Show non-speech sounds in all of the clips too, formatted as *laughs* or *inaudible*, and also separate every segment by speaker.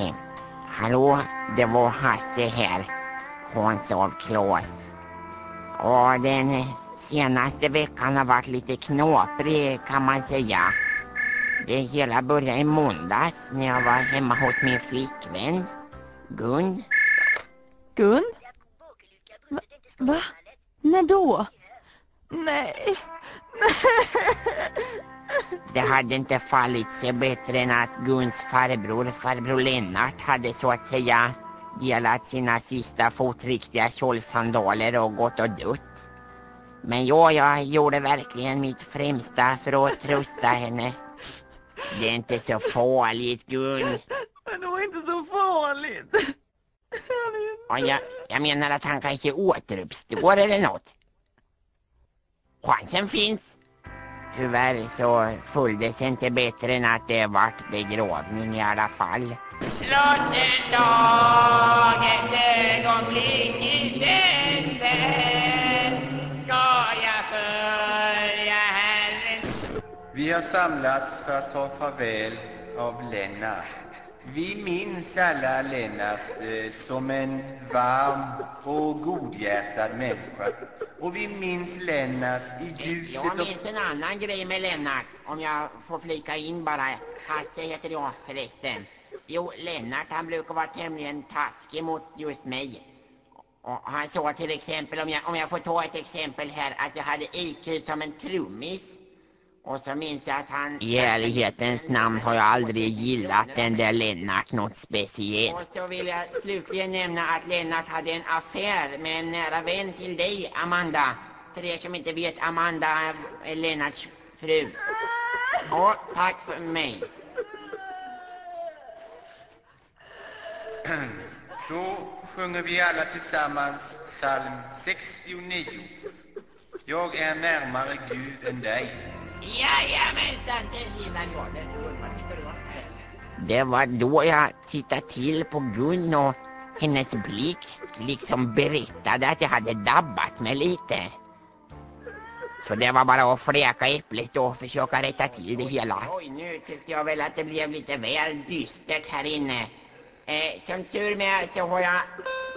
Speaker 1: Eh, hallå, det var Hasse här. Hans av Klas. Och den senaste veckan har varit lite knaprig kan man säga. Det hela började i måndags när jag var hemma hos min flickvän Gun.
Speaker 2: Gun? Va? Va? När då? Nej. *laughs*
Speaker 1: Det hade inte fallit sig bättre än att Guns farbror, farbror Lennart, hade så att säga delat sina sista fotriktiga kjolsandaler och gått och dött. Men ja, jag gjorde verkligen mitt främsta för att trösta henne. Det är inte så farligt, Gun.
Speaker 2: Men det var inte så farligt.
Speaker 1: Ja, jag, jag menar att han kanske återuppstår eller något. Chansen finns. Tyvärr så följdes inte bättre än att det vart begravning i alla fall. Blott en dag, ett ögonblick i sensen ska jag följa Herren
Speaker 3: Vi har samlats för att ta farväl av Lennart. Vi minns alla Lennart eh, som en varm och godhjärtad människa. Och vi minns Lennart i ljuset
Speaker 1: Jag minns en annan grej med Lennart, om jag får flika in bara. Hasse heter jag förresten. Jo, Lennart han brukar vara tämligen taskig mot just mig. Och han sa till exempel, om jag, om jag får ta ett exempel här, att jag hade IQ som en trummis. Och så minns jag att han... I ärlighetens namn har jag aldrig gillat den där Lennart något speciellt. Och så vill jag slutligen nämna att Lennart hade en affär med en nära vän till dig, Amanda. För er som inte vet, Amanda är Lennarts fru. Ja, tack för mig. *clears throat*
Speaker 3: Då sjunger vi alla tillsammans psalm 69. Jag är närmare Gud än dig.
Speaker 1: Jajamensan, den gillar jag. Det var då jag tittade till på Gun och hennes blick liksom berättade att jag hade dabbat mig lite. Så det var bara att fläka äpplet och försöka rätta till det hela. Oj, nu tyckte jag väl att det blev lite väl dystert här inne. Eh, som tur med så har jag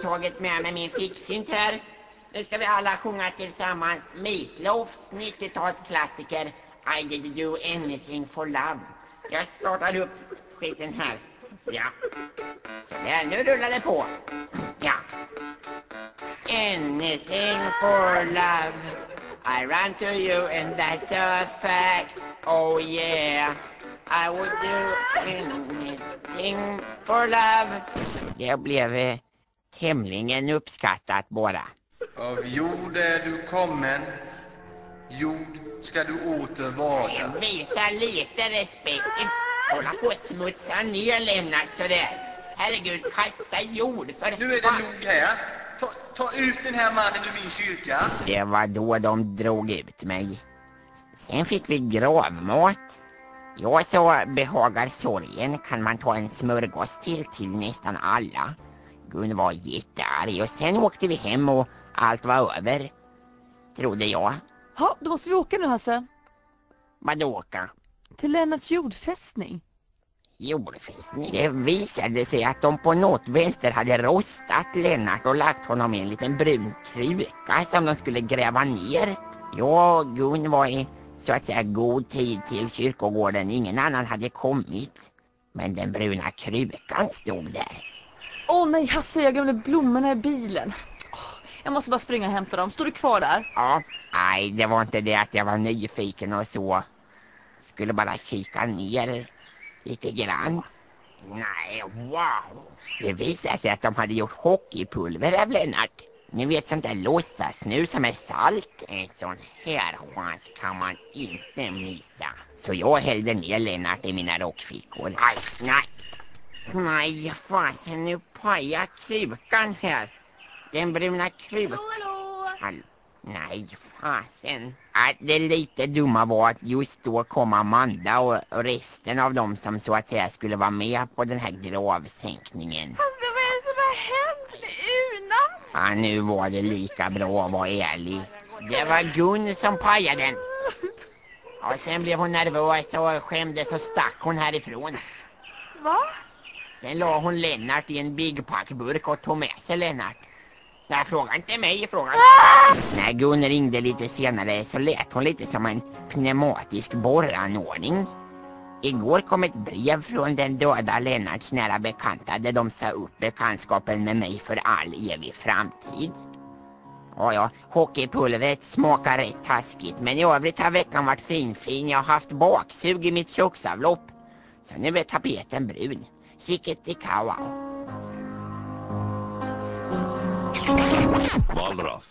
Speaker 1: tagit med mig min fixsynt här. Nu ska vi alla sjunga tillsammans Meatloafs 90-talsklassiker i did do anything for love. Jag startar upp skiten här. Ja. Sådär, nu rullar det på. Ja. Anything for love. I run to you and that's a fact. Oh yeah. I would do anything for love. Det blev eh, tämligen uppskattat bara.
Speaker 3: Av jord är du kommen, jord ska du åter vara.
Speaker 1: Visa lite respekt. Hålla på och smutsa ner Lennart sådär. Herregud, kasta jord för
Speaker 3: Nu är det nog här. Ta, ta ut den här mannen ur min kyrka.
Speaker 1: Det var då de drog ut mig. Sen fick vi gravmat. Ja, så behagar sorgen kan man ta en smörgås till till nästan alla. Gun var jättearg och sen åkte vi hem och allt var över. Trodde jag.
Speaker 2: Ja, då måste vi åka nu Hasse.
Speaker 1: Vadå åka?
Speaker 2: Till Lennarts jordfästning.
Speaker 1: Jordfästning? Det visade sig att de på något vänster hade rostat Lennart och lagt honom i en liten brun kruka som de skulle gräva ner. Jag och Gun var i så att säga god tid till kyrkogården. Ingen annan hade kommit. Men den bruna krukan stod där.
Speaker 2: Åh nej Hasse, jag glömde blommorna i bilen. Jag måste bara springa och hämta dem. Står du kvar där?
Speaker 1: Ja, nej det var inte det att jag var nyfiken och så. Skulle bara kika ner lite grann. Nej, wow. Det visade sig att de hade gjort hockeypulver av Lennart. Ni vet sånt där låtsas nu som är salt. En sån här chans kan man inte missa. Så jag hällde ner Lennart i mina rockfickor. Aj, nej. Nej, fasen nu pajar krukan här. Den bruna krukan. Hallå? Nej, fasen. Att det lite dumma var att just då kom Amanda och resten av dem som så att säga skulle vara med på den här gravsänkningen.
Speaker 2: Hasse, vad är det som har hänt? Una?
Speaker 1: Ja, nu var det lika bra att vara ärlig. Det var Gun som pajade den. Och sen blev hon nervös och skämdes och stack hon härifrån.
Speaker 2: Va?
Speaker 1: Sen la hon Lennart i en Big Pack-burk och tog med sig Lennart. Nej, fråga inte mig, fråga När Gun ringde lite senare så lät hon lite som en pneumatisk borranordning. Igår kom ett brev från den döda Lennarts nära bekanta där de sa upp bekantskapen med mig för all evig framtid. Ja, ja, hockeypulvret smakar rätt taskigt men i övrigt har veckan varit finfin. Jag har haft baksug i mitt köksavlopp. Så nu är tapeten brun. Chicketikawa.
Speaker 4: Balraf.